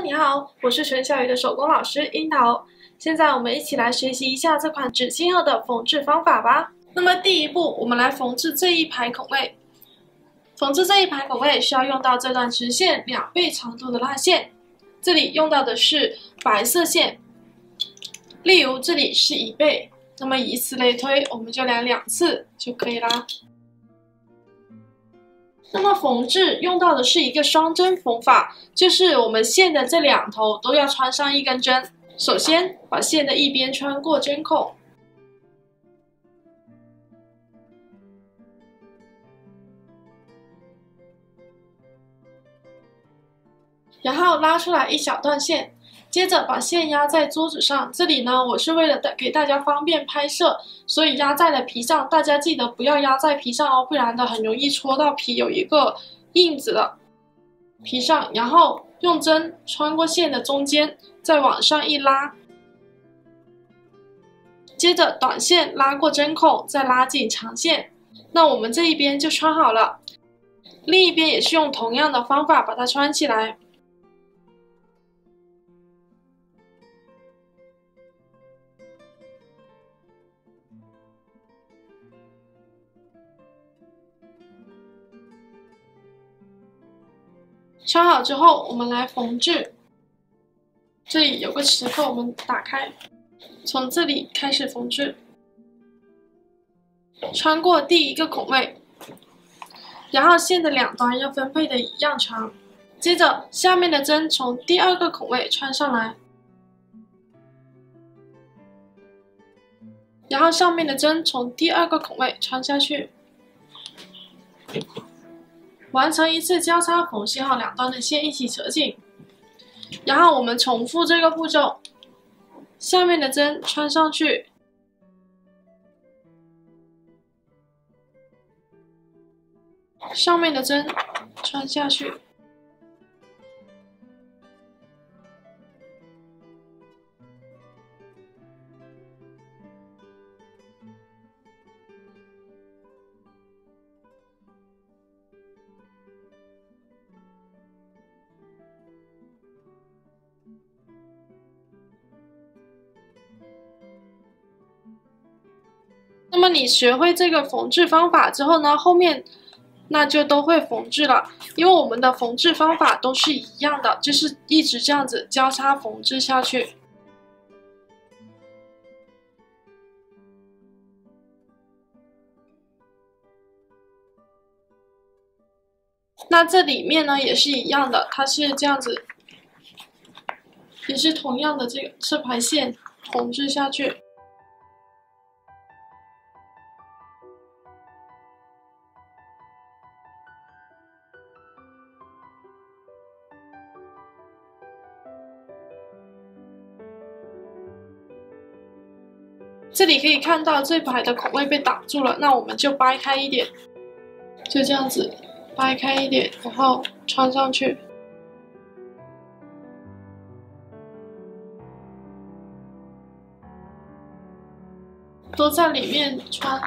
你好，我是全小鱼的手工老师樱桃。现在我们一起来学习一下这款纸巾盒的缝制方法吧。那么第一步，我们来缝制这一排孔位。缝制这一排孔位需要用到这段直线两倍长度的拉线，这里用到的是白色线。例如这里是一倍，那么以此类推，我们就量两次就可以啦。那么缝制用到的是一个双针缝法，就是我们线的这两头都要穿上一根针。首先把线的一边穿过针孔，然后拉出来一小段线。接着把线压在桌子上，这里呢，我是为了给大家方便拍摄，所以压在了皮上。大家记得不要压在皮上哦，不然的很容易戳到皮，有一个印子的皮上。然后用针穿过线的中间，再往上一拉，接着短线拉过针孔，再拉紧长线。那我们这一边就穿好了，另一边也是用同样的方法把它穿起来。穿好之后，我们来缝制。这里有个齿扣，我们打开，从这里开始缝制，穿过第一个孔位，然后线的两端要分配的一样长。接着下面的针从第二个孔位穿上来，然后上面的针从第二个孔位穿下去。完成一次交叉缝，线后两端的线一起扯紧，然后我们重复这个步骤，下面的针穿上去，上面的针穿下去。那你学会这个缝制方法之后呢，后面那就都会缝制了，因为我们的缝制方法都是一样的，就是一直这样子交叉缝制下去。那这里面呢也是一样的，它是这样子，也是同样的这个这排线缝制下去。这里可以看到这排的孔位被挡住了，那我们就掰开一点，就这样子掰开一点，然后穿上去，都在里面穿。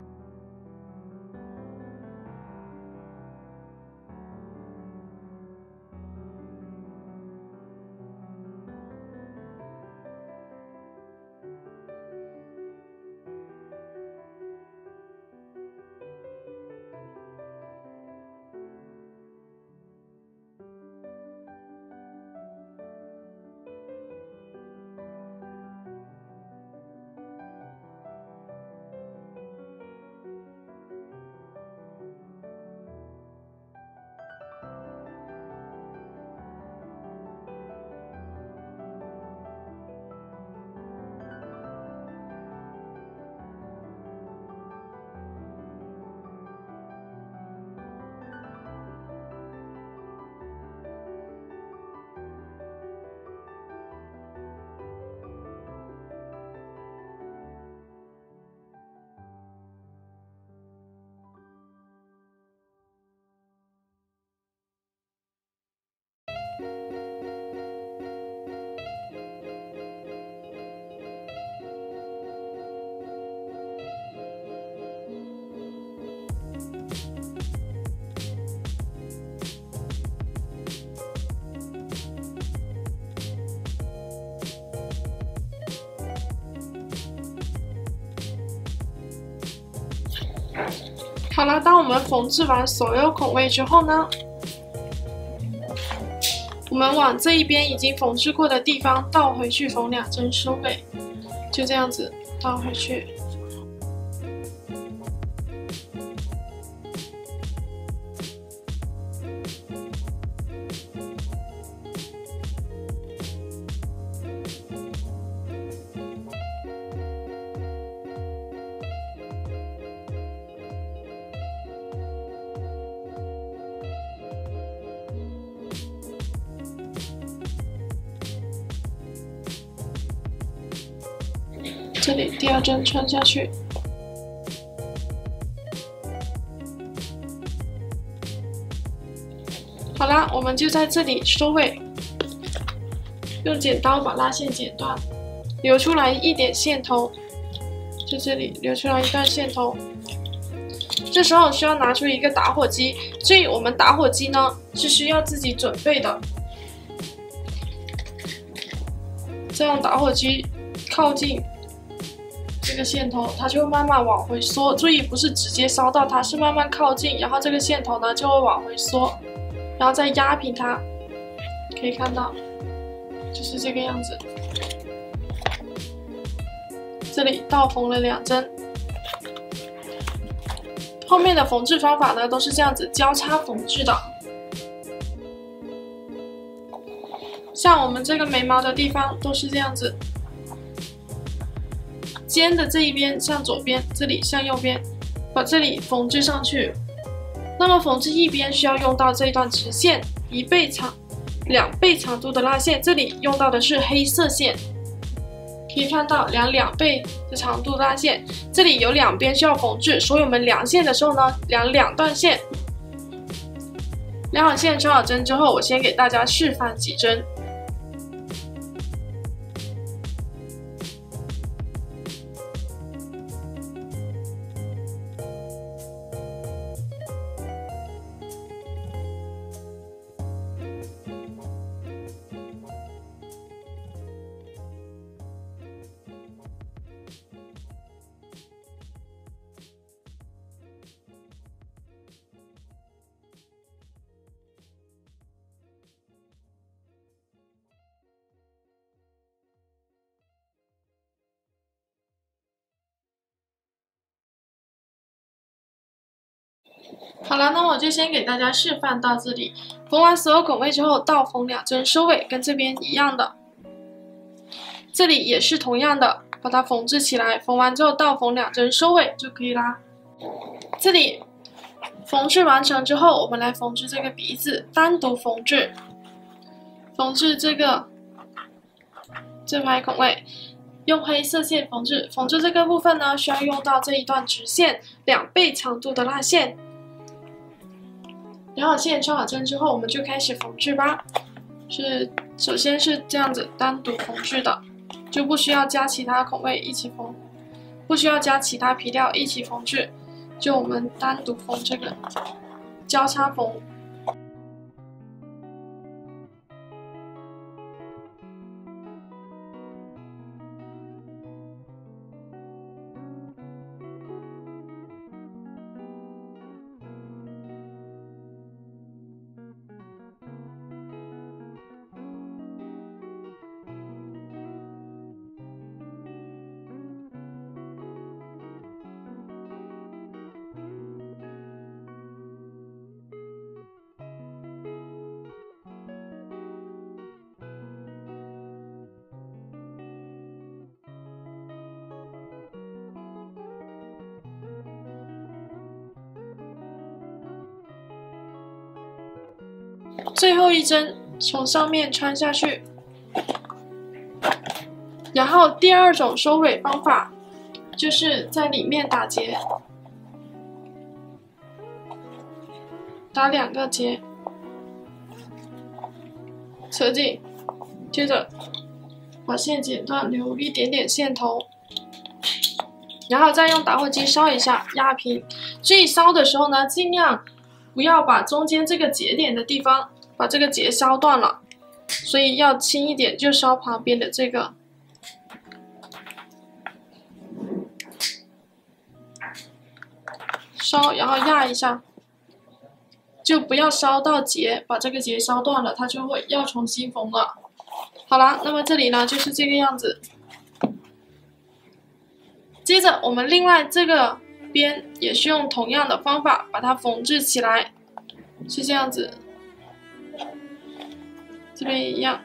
好了，当我们缝制完所有孔位之后呢，我们往这一边已经缝制过的地方倒回去缝两针收尾，就这样子倒回去。这里第二针穿下去，好啦，我们就在这里收尾，用剪刀把拉线剪断，留出来一点线头，在这里留出来一段线头。这时候需要拿出一个打火机，所以我们打火机呢是需要自己准备的，这样打火机靠近。这个线头，它就会慢慢往回缩。注意，不是直接烧到它，是慢慢靠近，然后这个线头呢就会往回缩，然后再压平它。可以看到，就是这个样子。这里倒缝了两针，后面的缝制方法呢都是这样子交叉缝制的。像我们这个眉毛的地方都是这样子。尖的这一边向左边，这里向右边，把这里缝制上去。那么缝制一边需要用到这一段直线，一倍长、两倍长度的拉线。这里用到的是黑色线，可以看到量两倍的长度拉线。这里有两边需要缝制，所以我们量线的时候呢，量两段线。量好线、穿好针之后，我先给大家示范几针。好了，那我就先给大家示范到这里。缝完所有孔位之后，倒缝两针收尾，跟这边一样的。这里也是同样的，把它缝制起来。缝完之后倒缝两针收尾就可以啦。这里缝制完成之后，我们来缝制这个鼻子，单独缝制。缝制这个这排孔位，用黑色线缝制。缝制这个部分呢，需要用到这一段直线，两倍长度的拉线。然后线，穿好针之后，我们就开始缝制吧。是，首先是这样子单独缝制的，就不需要加其他孔位一起缝，不需要加其他皮料一起缝制，就我们单独缝这个，交叉缝。最后一针从上面穿下去，然后第二种收尾方法就是在里面打结，打两个结，扯紧，接着把线剪断，留一点点线头，然后再用打火机烧一下，压平。注意烧的时候呢，尽量。不要把中间这个节点的地方把这个结烧断了，所以要轻一点，就烧旁边的这个。烧，然后压一下，就不要烧到结，把这个结烧断了，它就会要重新缝了。好了，那么这里呢就是这个样子。接着我们另外这个边也是用同样的方法把它缝制起来，是这样子。这边也一样。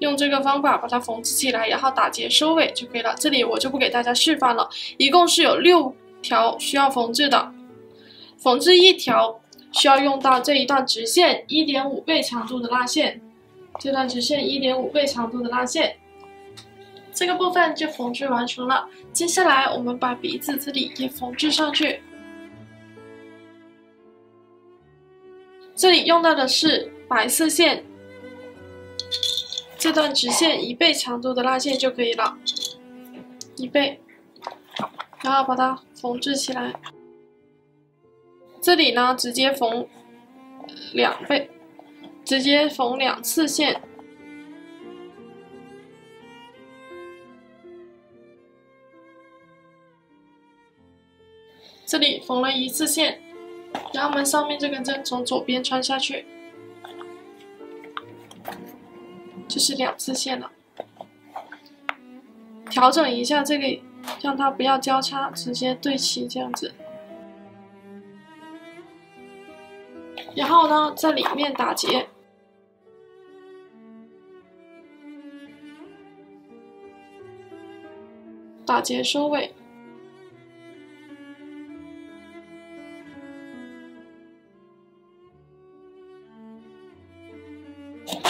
用这个方法把它缝制起来，然后打结收尾就可以了。这里我就不给大家示范了，一共是有六条需要缝制的。缝制一条需要用到这一段直线一点五倍长度的拉线，这段直线一点五倍长度的拉线，这个部分就缝制完成了。接下来我们把鼻子这里也缝制上去，这里用到的是白色线。这段直线一倍长度的拉线就可以了，一倍，然后把它缝制起来。这里呢，直接缝两倍，直接缝两次线。这里缝了一次线，然后我们上面这根针从左边穿下去。这是两次线了，调整一下这个，让它不要交叉，直接对齐这样子。然后呢，在里面打结，打结收尾。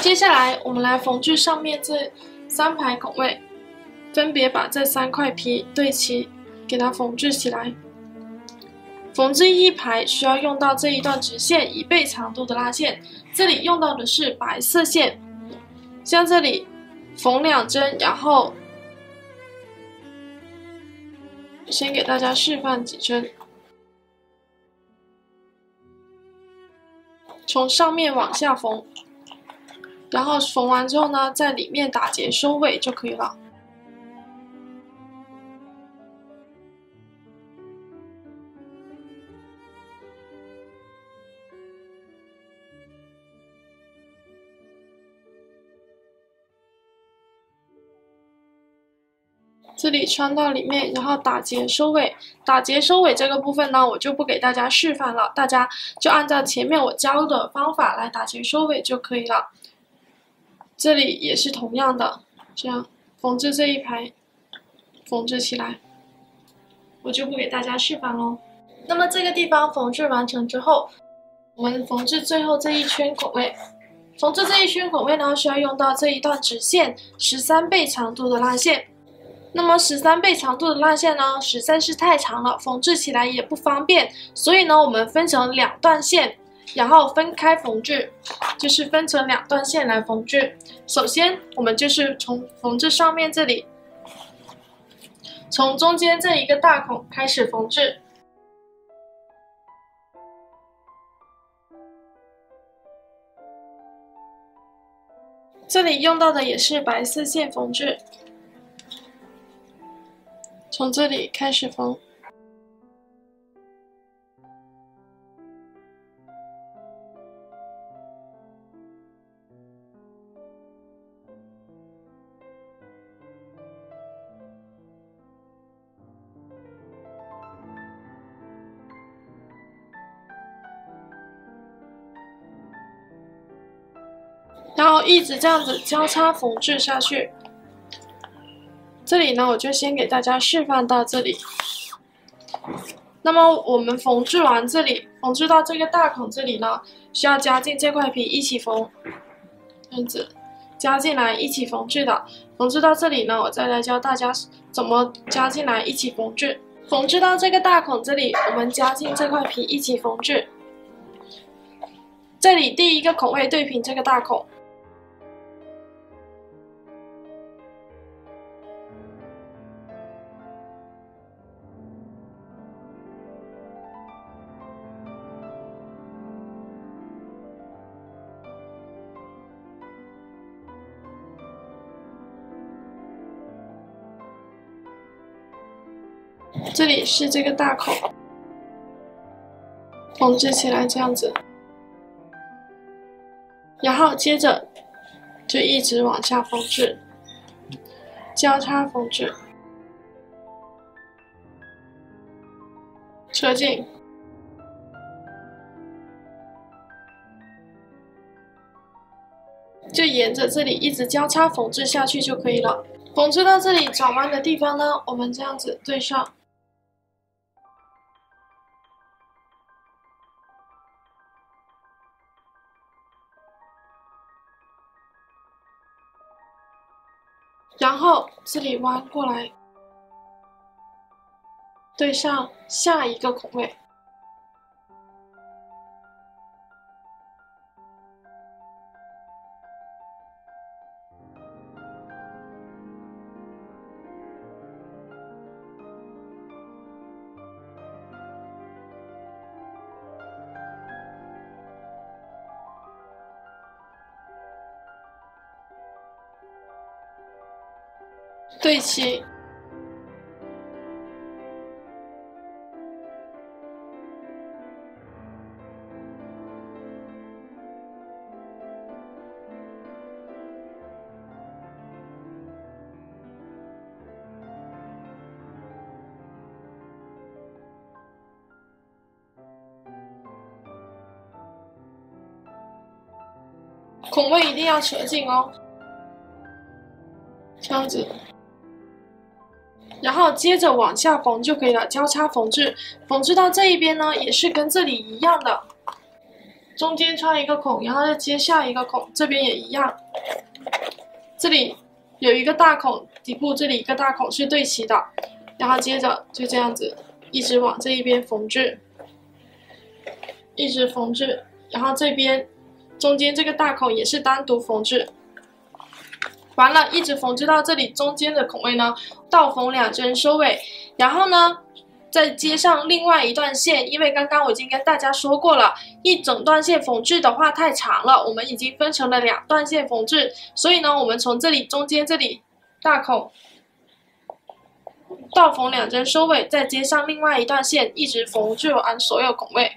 接下来，我们来缝制上面这三排孔位，分别把这三块皮对齐，给它缝制起来。缝制一排需要用到这一段直线一倍长度的拉线，这里用到的是白色线。像这里缝两针，然后先给大家示范几针，从上面往下缝。然后缝完之后呢，在里面打结收尾就可以了。这里穿到里面，然后打结收尾。打结收尾这个部分呢，我就不给大家示范了，大家就按照前面我教的方法来打结收尾就可以了。这里也是同样的，这样缝制这一排，缝制起来，我就不给大家示范喽。那么这个地方缝制完成之后，我们缝制最后这一圈孔位。缝制这一圈孔位呢，需要用到这一段直线十三倍长度的拉线。那么十三倍长度的拉线呢，实在是太长了，缝制起来也不方便，所以呢，我们分成两段线。然后分开缝制，就是分成两段线来缝制。首先，我们就是从缝制上面这里，从中间这一个大孔开始缝制。这里用到的也是白色线缝制，从这里开始缝。直这样子交叉缝制下去。这里呢，我就先给大家示范到这里。那么我们缝制完这里，缝制到这个大孔这里呢，需要加进这块皮一起缝，这样子加进来一起缝制的。缝制到这里呢，我再来教大家怎么加进来一起缝制。缝制到这个大孔这里，我们加进这块皮一起缝制。这里第一个孔位对平这个大孔。这里是这个大口，缝制起来这样子，然后接着就一直往下缝制，交叉缝制，车进。就沿着这里一直交叉缝制下去就可以了。缝制到这里转弯的地方呢，我们这样子对上，然后这里弯过来，对上下一个孔位。对齐，孔位一定要扯紧哦，这样子。然后接着往下缝就可以了，交叉缝制，缝制到这一边呢，也是跟这里一样的，中间穿一个孔，然后再接下一个孔，这边也一样，这里有一个大孔，底部这里一个大孔是对齐的，然后接着就这样子，一直往这一边缝制，一直缝制，然后这边中间这个大孔也是单独缝制。完了，一直缝制到这里中间的孔位呢，倒缝两针收尾，然后呢，再接上另外一段线。因为刚刚我已经跟大家说过了，一整段线缝制的话太长了，我们已经分成了两段线缝制，所以呢，我们从这里中间这里大孔倒缝两针收尾，再接上另外一段线，一直缝制完所有孔位。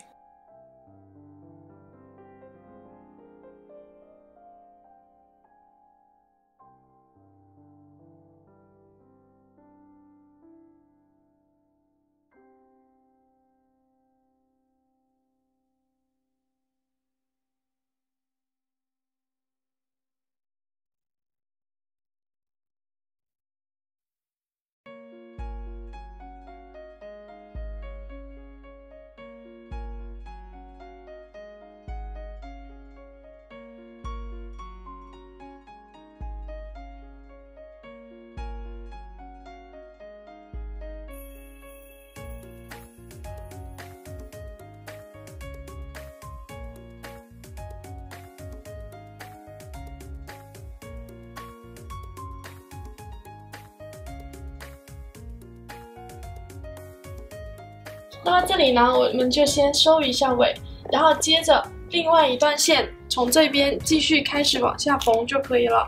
那么这里呢，我们就先收一下尾，然后接着另外一段线从这边继续开始往下缝就可以了。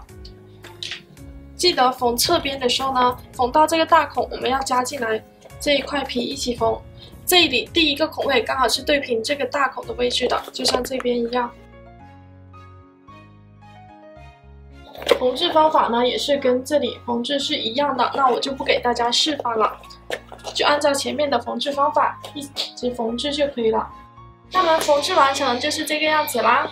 记得缝侧边的时候呢，缝到这个大孔，我们要加进来这一块皮一起缝。这里第一个孔位刚好是对平这个大孔的位置的，就像这边一样。缝制方法呢，也是跟这里缝制是一样的，那我就不给大家示范了。就按照前面的缝制方法一直缝制就可以了。那么缝制完成就是这个样子啦。